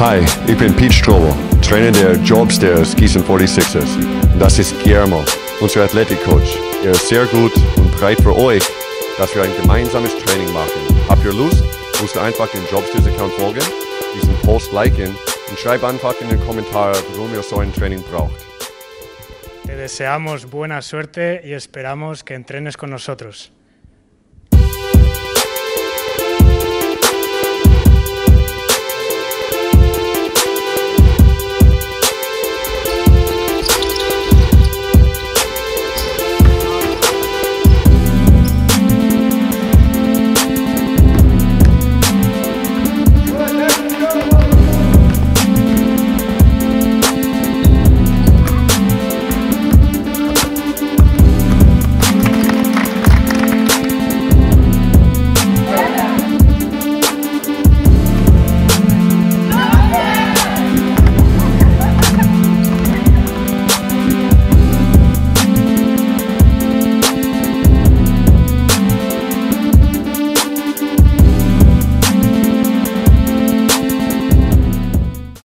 Hi, ich bin Pete Strobo, Trainer der Jobstairs Gießen 46ers. Das ist Guillermo, unser Athletikcoach. Er ist sehr gut und bereit für euch, dass wir ein gemeinsames Training machen. Habt ihr Lust? Musst du einfach den Jobstairs Account folgen, diesen Post liken und schreib einfach in den Kommentar, warum ihr so ein Training braucht. Te deseamos buena suerte y esperamos que entrenes con nosotros.